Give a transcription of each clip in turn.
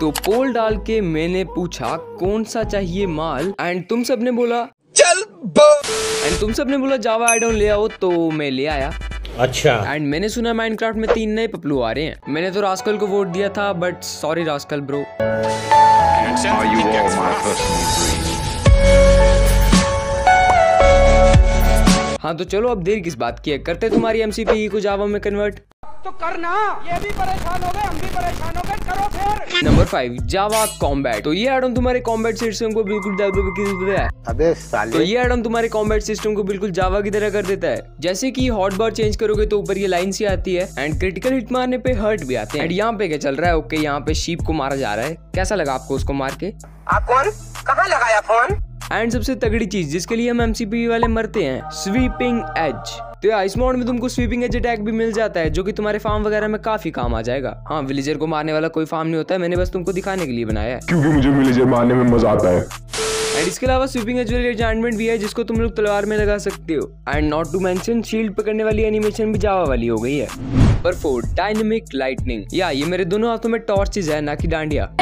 तो पोल डाल के मैंने पूछा कौन सा चाहिए माल? एंड तुम सबने बोला चल एंड तुम सबने बोला जावा आई ले आओ तो मैं ले आया। अच्छा। एंड मैंने सुना माइनक्राफ्ट में तीन नए पपलू आ रहे हैं। मैंने तो रास्कल को वोट दिया था बट सॉरी रास्कल ब्रो? हाँ तो चलो अब देर किस बात की है? करते तुम्हारी एमसीपी को जावा में कन्वर्ट तो करना। ये भी परेशान हो गए हम भी परेशान हो गए। करो फिर। नंबर फाइव जावा कॉम्बैट तो ये एडम तुम्हारे कॉम्बैट सिस्टम को बिल्कुल अबे तो ये एडम तुम्हारे कॉम्बैट सिस्टम को बिल्कुल जावा की तरह कर देता है। जैसे कि हॉट बार चेंज करोगे तो ऊपर ये लाइन सी आती है। एंड क्रिटिकल हिट मारने पे हर्ट भी आते हैं। एंड यहाँ पे क्या चल रहा है? ओके यहाँ पे शीप को मारा जा रहा है। कैसा लगा आपको उसको मार के? आप कौन? कहाँ लगाया फ़ोन? एंड सबसे तगड़ी चीज़ जिसके लिए हम एमसीपी वाले मरते हैं स्वीपिंग एज तो आइस मोड में तुमको स्वीपिंग एज अटैक भी मिल जाता है जो कि तुम्हारे फार्म वगैरह में काफ़ी काम आ जाएगा हाँ विलेजर को मारने वाला कोई फार्म नहीं होता है मैंने बस तुमको दिखाने के लिए बनाया है क्योंकि मुझे विलेजर मारने में मज़ा आता है एंड इसके अलावा स्वीपिंग एज वाली एन्चांटमेंट भी है जिसको तुम लोग तलवार में लगा सकते हो and not to mention shield पकड़ने वाली एनिमेशन भी जावा वाली हो गई है पर फोर डायनेमिक लाइटनिंग या ये मेरे दोनों हाथों में टॉर्चेज है ना कि डांडिया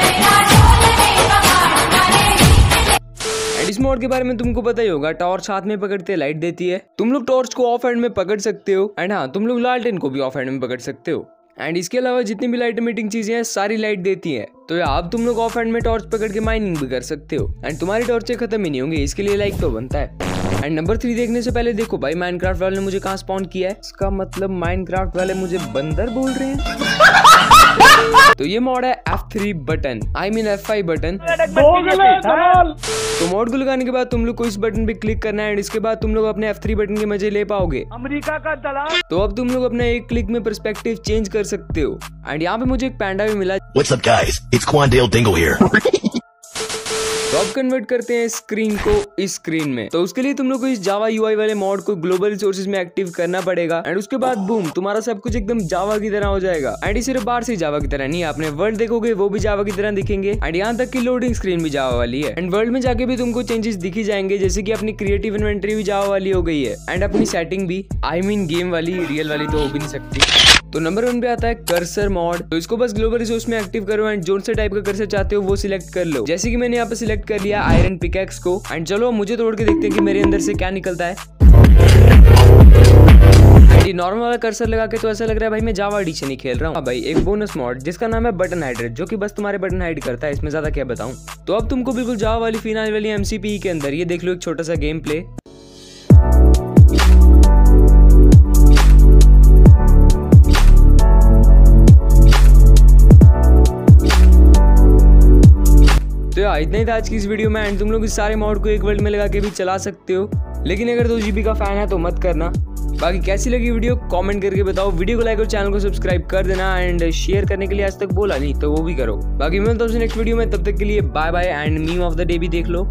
इस मोड के बारे में तुमको पता ही होगा टॉर्च हाथ में पकड़ते लाइट देती है। तुम लोग टॉर्च को ऑफ़ हैंड में पकड़ सकते हो एंड हाँ तुम लोग लालटेन को भी ऑफ़ हैंड में पकड़ सकते हो। एंड इसके अलावा जितनी भी लाइट मीटिंग चीज़ें हैं, सारी लाइट देती हैं। तो आप तुम लोग ऑफ़ हैंड में टॉर्च पकड़ के माइनिंग भी कर सकते हो। एंड तुम्हारी टॉर्चें खत्म ही नहीं होंगी, इसके लिए लाइक तो बनता है। एंड नंबर थ्री देखने से पहले देखो भाई माइनक्राफ्ट वाले ने मुझे कहाँ स्पॉन किया है? इसका मतलब माइनक्राफ्ट वाले मुझे बंदर बोल रहे हैं। तो ये मॉड है F3 button I mean F5 button तो मॉड को लगाने के बाद तुम लोग को इस बटन पे क्लिक करना है एंड इसके बाद तुम लोग अपने F3 बटन के मज़े ले पाओगे। अमेरिका का दलाल। तो अब तुम लोग अपने एक क्लिक में परस्पेक्टिव चेंज कर सकते हो। एंड यहाँ पे मुझे एक पैंडा भी मिला। What's up, guys? It's Quandale Dingle here. तो अब कन्वर्ट करते हैं स्क्रीन को, इस स्क्रीन में। तो उसके लिए तुम लोग को इस जावा यूआई वाले मॉड को ग्लोबल रिसोर्सेज में एक्टिव करना पड़ेगा। एंड उसके बाद बूम तुम्हारा सब कुछ एकदम जावा की तरह हो जाएगा। एंड ये सिर्फ़ बाहर से जावा की तरह नहीं अपने वर्ल्ड देखोगे, वो भी जावा की तरह दिखेंगे। एंड यहाँ तक की लोडिंग स्क्रीन भी जावा वाली है। एंड वर्ल्ड में जाके भी तुमको चेंजेस दिखी जाएँगे, जैसे की अपनी क्रिएटिव इन्वेंट्री भी जावा वाली हो गई है। एंड अपनी सेटिंग भी आई मीन गेम वाली रियल वाली तो हो भी नहीं सकती। तो नंबर वन पे आता है कर्सर मॉड तो इसको बस ग्लोबल रिसोर्स में एक्टिव करो एंड जोन से टाइप का कर्सर चाहते हो वो सिलेक्ट कर लो। जैसे कि मैंने यहाँ पे सिलेक्ट कर लिया आयरन पिकेक्स को। एंड चलो, मुझे तोड़ के देखते हैं कि मेरे अंदर से क्या निकलता है। नॉर्मल वाला कर्सर लगा के तो ऐसा लग रहा है, भाई, मैं जावा एडिशन ही खेल रहा हूँ। हाँ भाई, एक बोनस मॉड जिसका नाम है बटन हाइड्रेट जो कि बस तुम्हारे बटन हाइड करता है, इसमें ज़्यादा क्या बताऊँ? तो अब तुमको बिल्कुल जावा वाली फिनाइल वाली एमसीपी के अंदर, ये देख लो एक छोटा सा गेम प्ले तो इतना ही था आज की इस वीडियो में एंड तुम लोग इस सारे मॉड को एक वर्ल्ड में लगा के भी चला सकते हो। लेकिन अगर दो जीबी का फ़ैन है तो मत करना। बाकी कैसी लगी वीडियो कमेंट करके बताओ। वीडियो को लाइक और चैनल को सब्सक्राइब कर देना एंड शेयर करने के लिए आज तक बोला नहीं तो वो भी करो। बाकी मिलता हूँ नेक्स्ट वीडियो में, तब तक के लिए bye bye and meme of the day भी देख लो।